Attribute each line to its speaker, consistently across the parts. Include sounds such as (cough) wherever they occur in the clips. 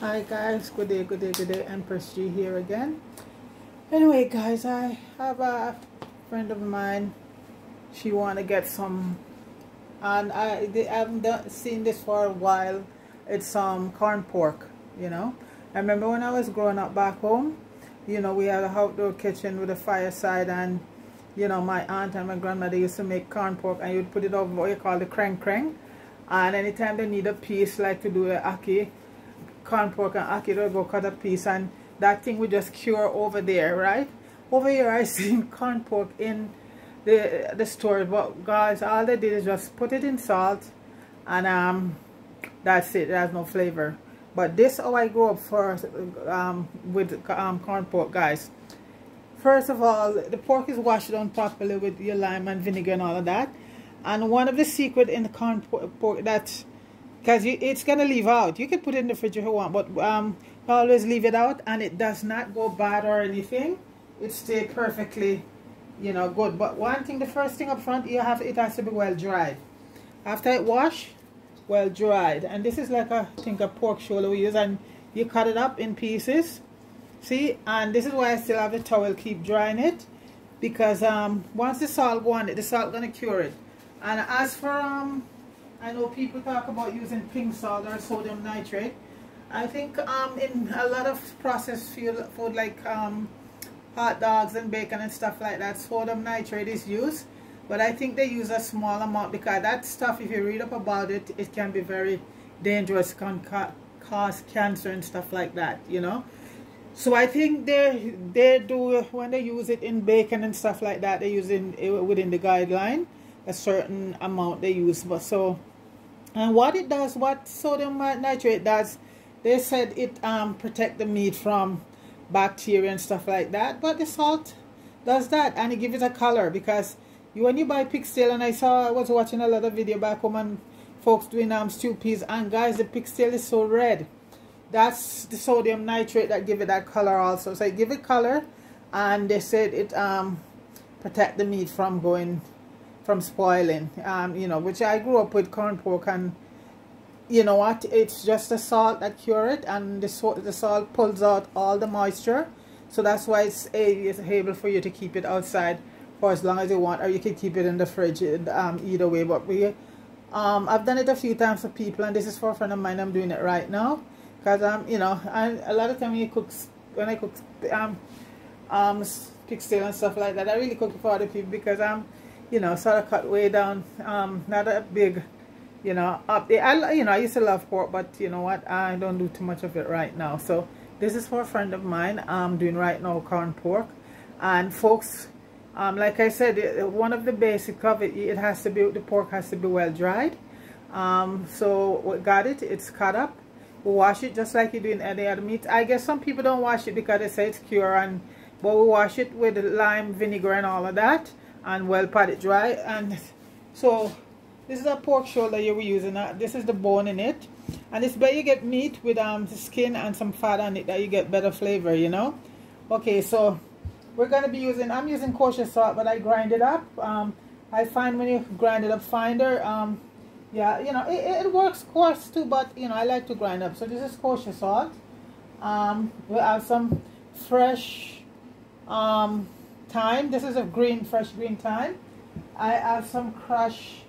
Speaker 1: Hi guys, good day, good day, good day. Empress G here again. Anyway, guys, I have a friend of mine. She want to get some, and I, I haven't done, seen this for a while. It's some um, corn pork, you know. I remember when I was growing up back home, you know, we had a outdoor kitchen with a fireside and, you know, my aunt and my grandmother used to make corn pork and you'd put it over what you call the kreng-kreng And anytime they need a piece, like to do a ackee, corn pork and ackee, they'll go cut a piece and that thing would just cure over there, right? Over here I (laughs) seen corn pork in the the store, but guys, all they did is just put it in salt and um that's it, it has no flavor. But this how I grew up first um, with um, corn pork, guys. First of all, the pork is washed down properly with your lime and vinegar and all of that. And one of the secret in the corn pork that, because it's going to leave out. You can put it in the fridge if you want, but um, always leave it out and it does not go bad or anything. It stays perfectly, you know, good. But one thing, the first thing up front, you have it has to be well dried. After it wash, well dried and this is like a I think a pork shoulder we use and you cut it up in pieces see and this is why I still have the towel keep drying it because um once the salt go on it the salt gonna cure it and as for um I know people talk about using pink salt or sodium nitrate. I think um in a lot of processed food, food like um hot dogs and bacon and stuff like that sodium nitrate is used. But I think they use a small amount because that stuff, if you read up about it, it can be very dangerous, can cause cancer and stuff like that, you know. So I think they they do when they use it in bacon and stuff like that, they use in within the guideline a certain amount they use. But so and what it does, what sodium nitrate does, they said it um protect the meat from bacteria and stuff like that. But the salt does that and it gives it a color because you when you buy pigtail and I saw I was watching a lot of video back home and folks doing um stew peas and guys the pigtail is so red that's the sodium nitrate that give it that color also so I give it color and they said it um protect the meat from going from spoiling um you know which I grew up with corn pork and you know what it's just the salt that cure it and the salt the salt pulls out all the moisture. So that's why it's, it's able for you to keep it outside for as long as you want or you can keep it in the fridge um, either way but we um, I've done it a few times for people and this is for a friend of mine I'm doing it right now. Because um you know and a lot of time when you cook when I cook um um pigtail and stuff like that I really cook it for other people because I'm you know sort of cut way down. Um not a big you know up I you know I used to love pork but you know what? I don't do too much of it right now. So this is for a friend of mine. I'm doing right now corn pork. And folks um, like I said, one of the basic of it, it has to be, the pork has to be well dried. Um, so we got it, it's cut up. We wash it just like you do in any other meat. I guess some people don't wash it because they say it's cure, and but we wash it with lime, vinegar, and all of that, and well pat it dry. And so this is a pork shoulder you were using. Uh, this is the bone in it, and it's better you get meat with um skin and some fat on it that you get better flavor. You know. Okay, so we're going to be using, I'm using kosher salt, but I grind it up. Um, I find when you grind it up finer, um, yeah, you know, it, it works coarse too, but, you know, I like to grind up. So this is kosher salt. Um, we have some fresh um, thyme. This is a green, fresh green thyme. I have some crushed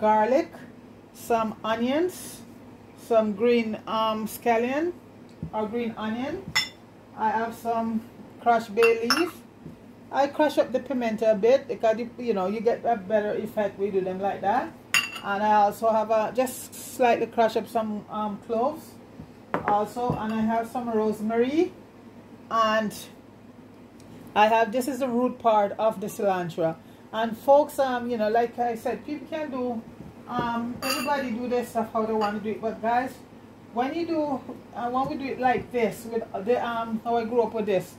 Speaker 1: garlic, some onions, some green um, scallion or green onion. I have some crushed bay leaf I crush up the pimento a bit because you, you know you get a better effect we do them like that and I also have a just slightly crush up some um, cloves also and I have some rosemary and I have this is the root part of the cilantro. And folks um you know like I said people can do um everybody do this stuff how they want to do it. But guys when you do uh, when we do it like this with the um how I grew up with this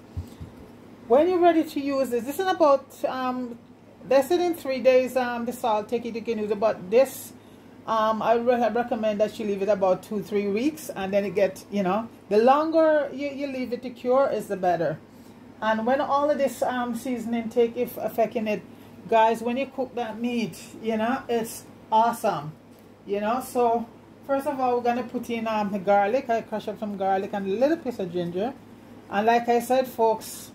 Speaker 1: when you're ready to use this, this is about, um, they said in three days, um, the salt, take it, you can use it, but this, um, I re recommend that you leave it about two, three weeks, and then it get, you know, the longer you, you leave it to cure is the better. And when all of this um, seasoning take if affecting it, guys, when you cook that meat, you know, it's awesome. You know, so first of all we're gonna put in um the garlic. I crush up some garlic and a little piece of ginger. And like i said folks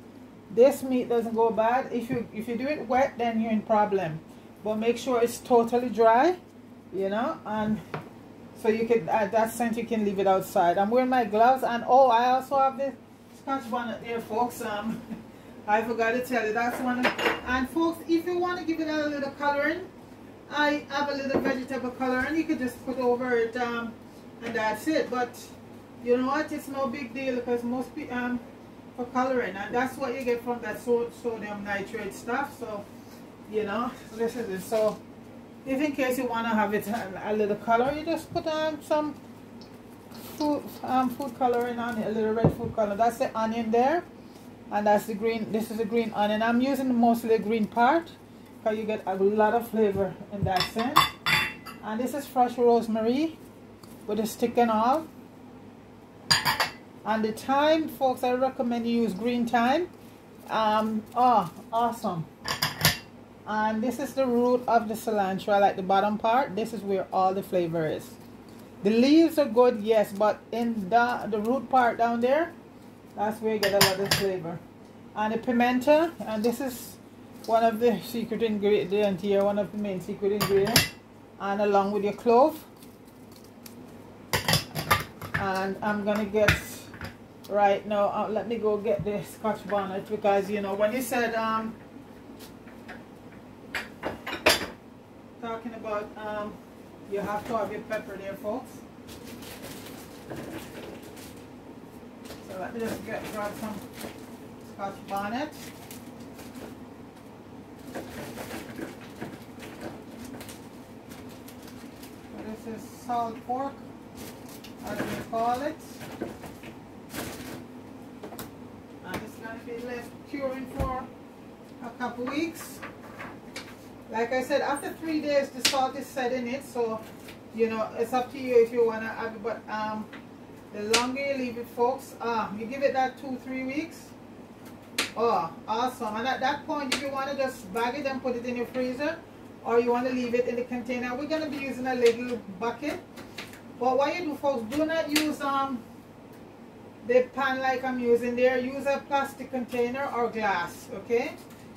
Speaker 1: this meat doesn't go bad. If you if you do it wet then you're in problem. But make sure it's totally dry you know and so you can at that scent, you can leave it outside. I'm wearing my gloves. And oh i also have this scotch bonnet there folks um (laughs) i forgot to tell you that's one of, and folks if you want to give it a little coloring I have a little vegetable color and you could just put over it um, and that's it but you know what it's no big deal because most people um, for coloring and that's what you get from that so sodium nitrate stuff so you know this is it so if in case you want to have it a, a, little color you just put um, some food um, food coloring on it a little red food color. That's the onion there and that's the green this is the green onion. I'm using mostly the green part because you get a lot of flavor in that sense and this is fresh rosemary with a stick and all. And the thyme folks I recommend you use green thyme. Um oh awesome. And this is the root of the cilantro. I like the bottom part. This is where all the flavor is the leaves are good yes but in the the root part down there that's where you get a lot of flavor and the pimento and this is one of the (laughs) secret ingredients here, one of the main secret ingredients, and along with your clove. And I'm gonna get right now. Uh, let me go get the Scotch bonnet because you know when you said um talking about um you have to have your pepper there, folks. So let me just get grab some Scotch bonnet. this is salt pork, as we call it. And it's going to be left curing for a couple weeks. Like I said, after three days, the salt is setting it, so you know it's up to you if you want to add it. But um, the longer you leave it, folks, uh, you give it that two, three weeks. Oh, awesome. And at that point, if you want to just bag it and put it in your freezer, or you want to leave it in the container, we're going to be using a little bucket. But what you do, folks, do not use um the pan like I'm using there. Use a plastic container or glass, okay?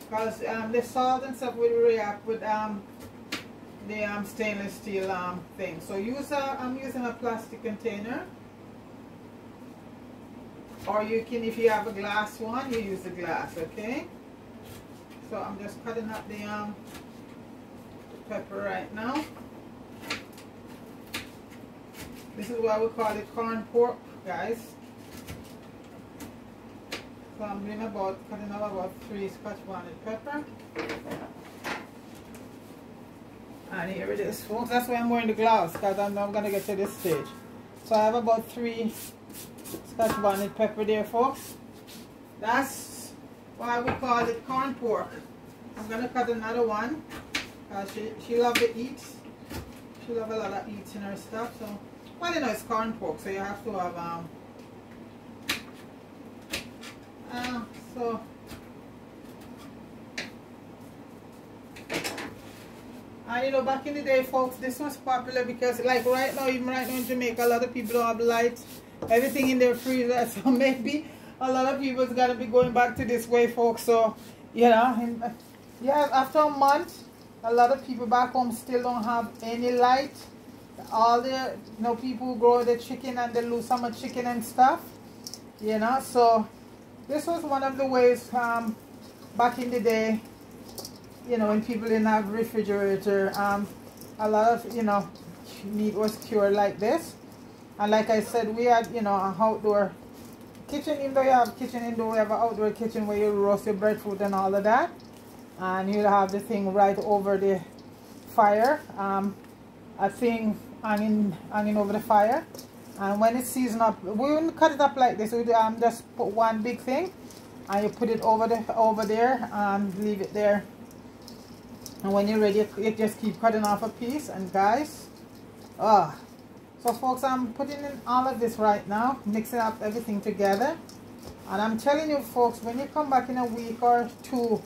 Speaker 1: Because um, the salt and stuff will react with um, the um, stainless steel um, thing. So use a, I'm using a plastic container. Or you can if you have a glass one you use the glass okay? So I'm just cutting up the um pepper right now. This is why we call it corn pork guys so I'm doing about cutting up about three scotch bonnet pepper and here it is folks that's why I'm wearing the gloves because I'm not gonna get to this stage so I have about three Scotch bonnet pepper there, folks. That's why we call it corn pork. I'm going to cut another one. She, she loves to eat. She loves a lot of eats in her stuff. So, well, you know, it's corn pork, so you have to have, um, uh, so, and you know, back in the day, folks, this was popular because, like, right now, even right now in Jamaica, a lot of people don't have lights everything in their freezer (laughs) so maybe a lot of people's gonna be going back to this way folks so you know yeah after a month a lot of people back home still don't have any light. All the you know people grow the chicken and they lose some of chicken and stuff you know so this was one of the ways um back in the day you know when people didn't have refrigerator um a lot of you know meat was cured like this and like I said, we had, you know, an outdoor kitchen. Even though you have kitchen indoor, we have an outdoor kitchen where you roast your breadfruit and all of that. And you'll have the thing right over the fire. Um, a thing hanging, hanging over the fire. And when it's seasoned up, we wouldn't cut it up like this. We um, just put one big thing. And you put it over the over there and leave it there. And when you're ready, you just keep cutting off a piece. And guys, oh, so folks, I'm putting in all of this right now, mixing up everything together. And I'm telling you folks, when you come back in a week or two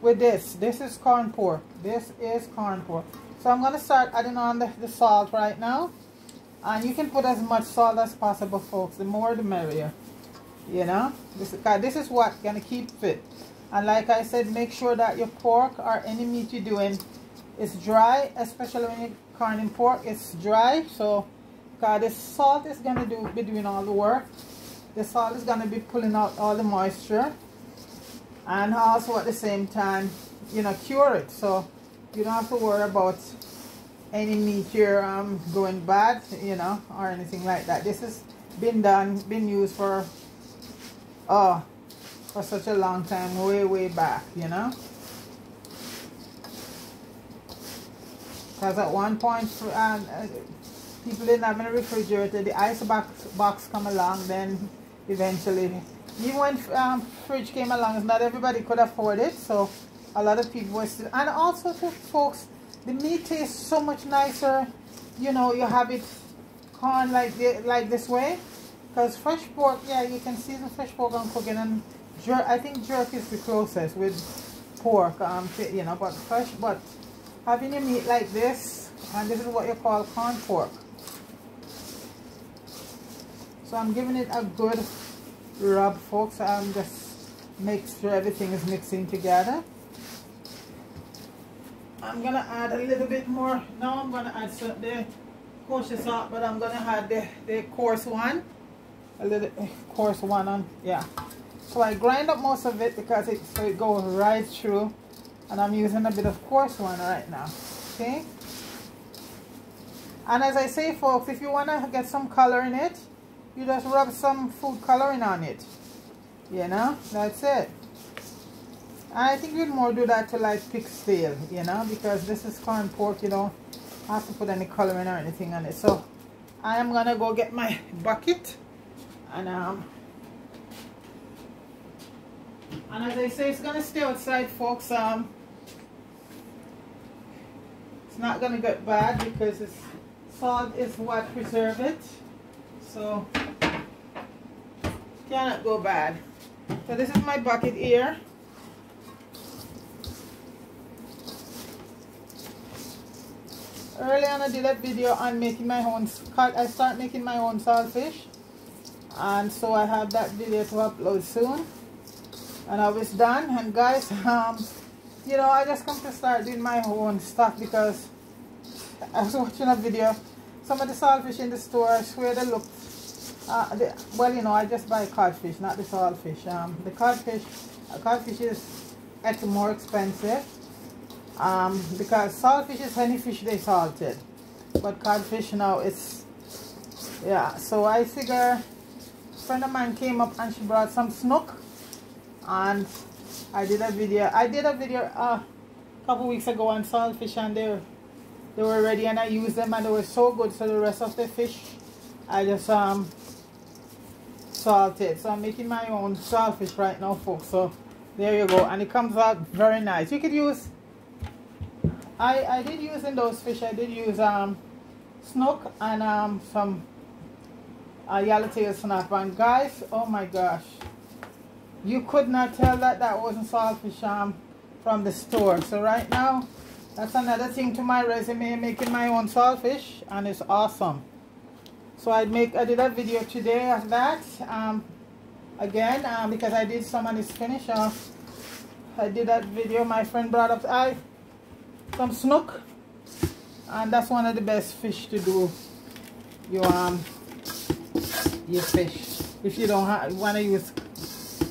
Speaker 1: with this, this is corn pork. This is corn pork. So I'm going to start adding on the, the salt right now. And you can put as much salt as possible folks. The more the merrier. You know? This, this is what gonna keep fit. And like I said make sure that your pork or any meat you're doing is dry especially when you're carning pork. It's dry so because the salt is gonna do be doing all the work. The salt is gonna be pulling out all the moisture and also at the same time you know cure it. So you don't have to worry about any meat here um, going bad, you know, or anything like that. This has been done, been used for, oh, for such a long time, way, way back, you know. Because at one point, um, people didn't have a refrigerator. The ice box, box come along, then eventually, even when um, fridge came along, not everybody could afford it. So a lot of people were still, and also to folks the meat tastes so much nicer you know you have it corn like the, like this way. Because fresh pork yeah you can season fresh pork on cooking and jerk I think jerk is the closest with pork um you know but fresh but having your meat like this and this is what you call corn pork. So I'm giving it a good rub folks I'm just make sure everything is mixing together I'm gonna add a little bit more. Now I'm gonna add some, the kosher salt, but I'm gonna add the, the coarse one. A little eh, coarse one on, yeah. So I grind up most of it because it, so it goes right through. And I'm using a bit of coarse one right now, okay? And as I say folks, if you wanna get some color in it, you just rub some food coloring on it. You know, that's it. I think we'd more do that to like stale, you know, because this is corn pork, you know. I have to put any coloring or anything on it. So I am gonna go get my (laughs) bucket and um and as I say it's gonna stay outside folks um it's not gonna get bad because it's salt is what preserve it so it cannot go bad so this is my bucket here early on I did a video on making my own I start making my own saltfish. And so I have that video to upload soon. And I was done. And guys (laughs) um you know I just come to start doing my own stuff because (laughs) I was watching a video. Some of the saltfish in the store I swear they look uh, the, well you know I just buy codfish not the saltfish. Um, the codfish codfish is it's more expensive um, because saltfish is any fish they salted but codfish now it's yeah. So I figure a friend of mine came up and she brought some snook. And I did a video I did a video uh, a couple weeks ago on saltfish and they were, they were ready and I used them and they were so good. So the rest of the fish I just um salted. So I'm making my own saltfish right now folks. So there you go. And it comes out very nice. You could use I, I did use in those fish, I did use um, snook and um, some uh, yellowtail snapper. And guys, oh my gosh, you could not tell that that wasn't saltfish um, from the store. So right now, that's another thing to my resume, making my own saltfish, and it's awesome. So I make I did a video today of that. Um, again, um, because I did some on this finish off. I did that video. My friend brought up. I some snook and that's one of the best fish to do your um your fish. If you don't want to use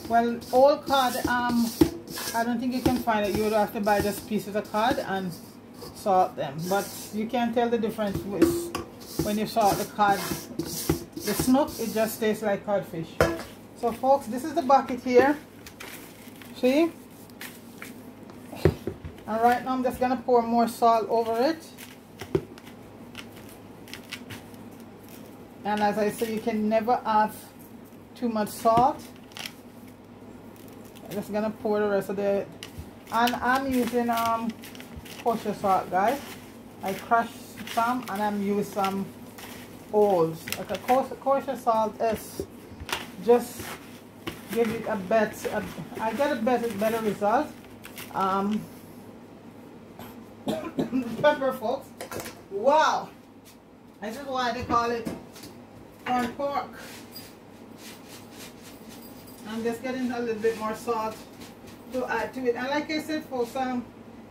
Speaker 1: well old cod um I don't think you can find it. You would have to buy just pieces of cod and salt them. But you can tell the difference with when you salt the cod. The snook it just tastes like codfish. So folks this is the bucket here. See and right now I'm just going to pour more salt over it. And as I say, you can never add too much salt. I'm just going to pour the rest of it. And I'm using um, kosher salt, guys. I crushed some and I'm using some oils. Like a kosher salt is just give it a better, I get a better, better result. Um, (coughs) pepper, folks. Wow. This is why they call it corn pork. I'm just getting a little bit more salt to add to it. And like I said, folks, um,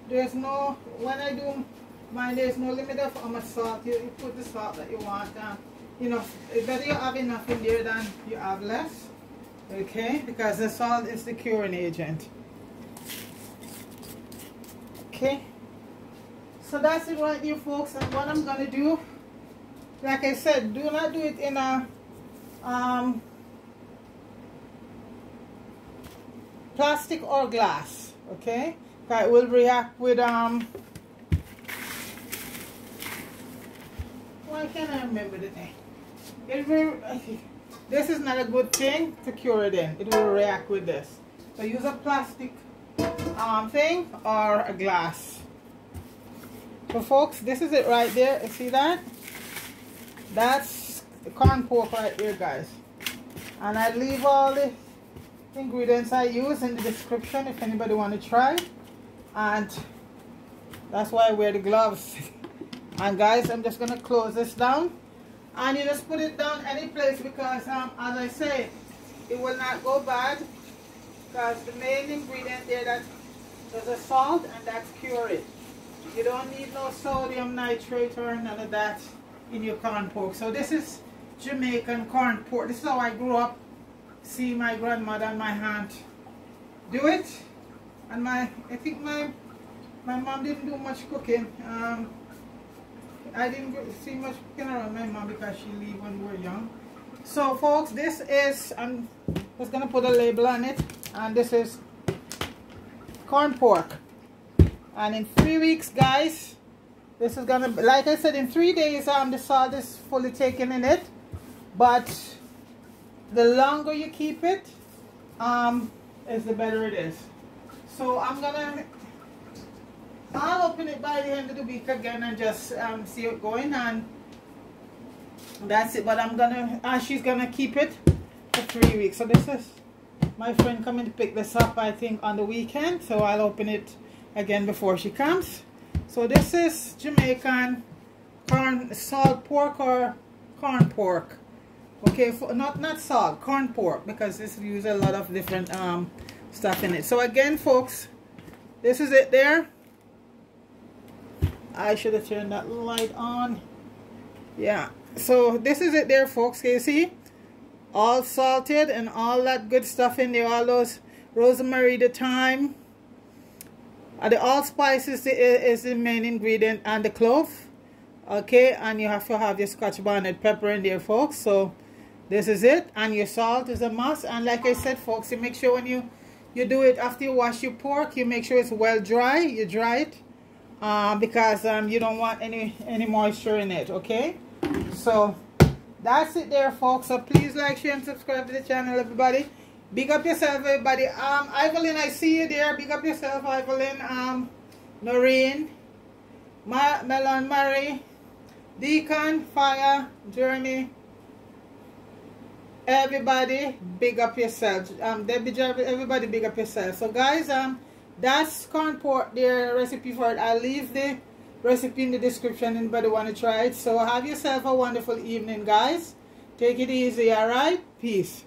Speaker 1: there's no, when I do mine, there's no limit of how much salt. You, you put the salt that you want. You know, it's better you have enough in there than you have less. Okay, because the salt is the curing agent. Okay, so that's it right there, folks. And what I'm to do, like I said, do not do it in a um, plastic or glass. Okay, that will react with um. Why can't I remember the name? It will. This is not a good thing to cure it in. It will react with this. So use a plastic um, thing or a glass. So folks, this is it right there. See that? That's the corn pork right here, guys. And I leave all the ingredients I use in the description if anybody want to try. And that's why I wear the gloves. (laughs) and guys, I'm just going to close this down and you just put it down any place because um, as I say it will not go bad because the main ingredient there that is a salt and that's cured you don't need no sodium nitrate or none of that in your corn pork so this is Jamaican corn pork this is how I grew up see my grandmother and my aunt do it and my I think my my mom didn't do much cooking um, I didn't see much cooking around my mom because she leave when we were young. So folks, this is, I'm just to put a label on it. And this is corn pork. And in three weeks, guys, this is to, like I said, in three days, um, the salt is fully taken in it. But the longer you keep it, um, is the better it is. So I'm to I'll open it by the end of the week again and just um, see it going and that's it. But I'm gonna, uh, she's gonna keep it for three weeks. So this is my friend coming to pick this up, I think, on the weekend. So I'll open it again before she comes. So this is Jamaican corn salt pork or corn pork. Okay, for, not not salt, corn pork because this uses a lot of different um, stuff in it. So again, folks, this is it there. I should have turned that light on. Yeah. So this is it there, folks. Can you see? All salted and all that good stuff in there. All those rosemary, the thyme. Uh, the allspices is the main ingredient and the clove. Okay. And you have to have your scotch bonnet pepper in there, folks. So this is it. And your salt is a must. And like I said, folks, you make sure when you, you do it after you wash your pork, you make sure it's well dry. You dry it uh, because um, you don't want any any moisture in it okay so that's it there folks so please like share and subscribe to the channel everybody big up yourself everybody. Um Evelyn I see you there. Big up yourself Evelyn. Um Noreen Ma Melon Murray Deacon Fire Jeremy. everybody big up yourself. Um Debbie everybody big up yourself. So guys um that's corn pork their recipe for it. I'll leave the recipe in the description. Anybody want to try it? So have yourself a wonderful evening guys. Take it easy all right? Peace